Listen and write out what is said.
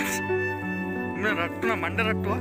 இன்னும் ரட்டுனா மண்டை ரட்டுவா